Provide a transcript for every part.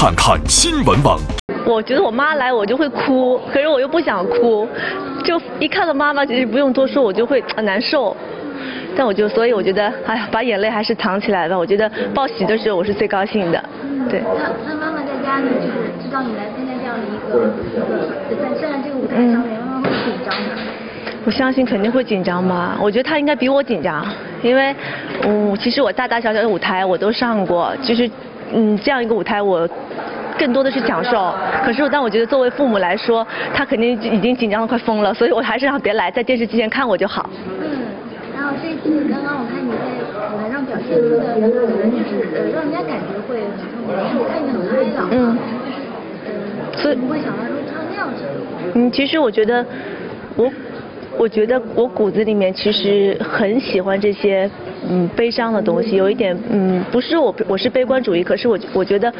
看看新闻网。我觉得我妈来我就会哭，可是我又不想哭，就一看到妈妈，其实不用多说，我就会很难受。但我就所以我觉得，哎呀，把眼泪还是藏起来吧。我觉得报喜的时候我是最高兴的，对。那那妈妈在家里就是知道你来参加这样的一个一个在站在这个舞台上面，妈妈会紧张吗？我相信肯定会紧张吧。我觉得她应该比我紧张，因为嗯，其实我大大小小的舞台我都上过，就是嗯这样一个舞台我。更多的是享受，可是但我觉得作为父母来说，他肯定已经紧张的快疯了，所以我还是让别来，在电视机前看我就好。嗯，然后这次刚刚我看你在舞台上表现出的，可能就是呃，让人家感觉会很我看你很开朗。嗯。所以不会想到说唱那样子。嗯，其实我觉得我。我觉得我骨子里面其实很喜欢这些嗯悲伤的东西，有一点嗯不是我我是悲观主义，可是我我觉得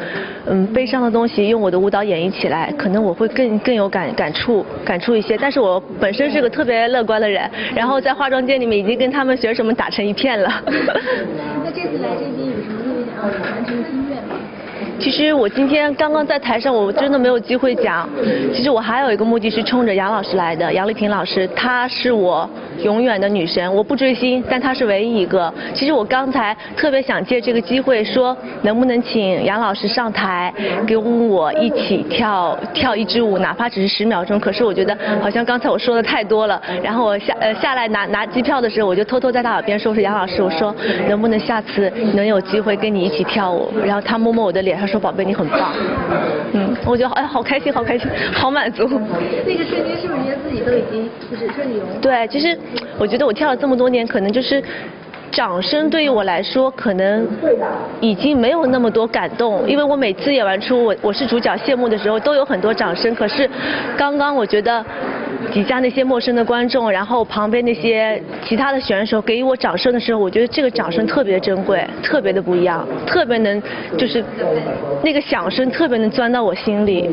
嗯悲伤的东西用我的舞蹈演绎起来，可能我会更更有感感触感触一些。但是我本身是个特别乐观的人，然后在化妆间里面已经跟他们选手们打成一片了。那这次来这边有什么特别想要完成的心愿吗？其实我今天刚刚在台上，我真的没有机会讲。其实我还有一个目的是冲着杨老师来的，杨丽萍老师，她是我永远的女神。我不追星，但她是唯一一个。其实我刚才特别想借这个机会说，能不能请杨老师上台跟我一起跳跳一支舞，哪怕只是十秒钟。可是我觉得好像刚才我说的太多了。然后我下呃下来拿拿机票的时候，我就偷偷在他耳边说：“说杨老师，我说能不能下次能有机会跟你一起跳舞？”然后他摸摸我的脸他。说宝贝你很棒，嗯，我觉得哎好开心好开心好满足。那个瞬间是不是觉得自己都已经就是顺利融入？对，其实我觉得我跳了这么多年，可能就是掌声对于我来说可能已经没有那么多感动，因为我每次演完出我我是主角谢幕的时候都有很多掌声，可是刚刚我觉得。底下那些陌生的观众，然后旁边那些其他的选手给予我掌声的时候，我觉得这个掌声特别珍贵，特别的不一样，特别能就是那个响声特别能钻到我心里。